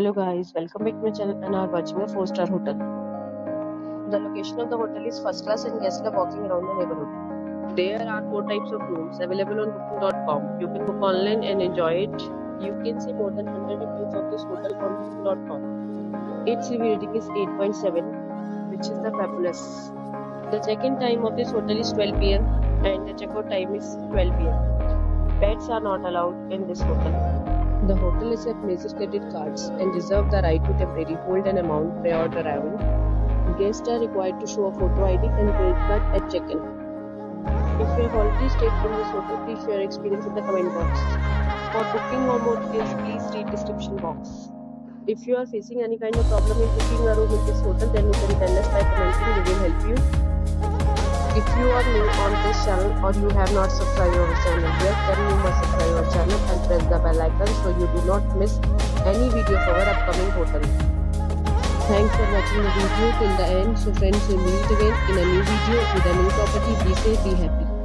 Hello guys, welcome back to my channel and are watching a 4-star hotel. The location of the hotel is first class and guests love walking around the neighborhood. There are 4 types of rooms available on booking.com. You can book online and enjoy it. You can see more than 100 reviews of this hotel on booking.com. Its review rating is 8.7 which is the fabulous. The check-in time of this hotel is 12 pm and the checkout time is 12 pm. Pets are not allowed in this hotel. The hotel accepts major credit cards and reserves the right to temporarily hold an amount prior to arrival. Guests are required to show a photo ID and credit card at check-in. If you have already stayed in this hotel, please share your experience in the comment box. For booking or more details, please read the description box. If you are facing any kind of problem in booking a room in this hotel, then you can tell If you are new on this channel or you have not subscribed our channel yet, then you must subscribe our channel and press the bell icon so you do not miss any video of our upcoming hotel. Thanks for watching the video till the end. So friends, we meet again in a new video with a new property. Be safe, be happy.